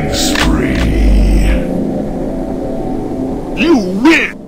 Killing spree. You win!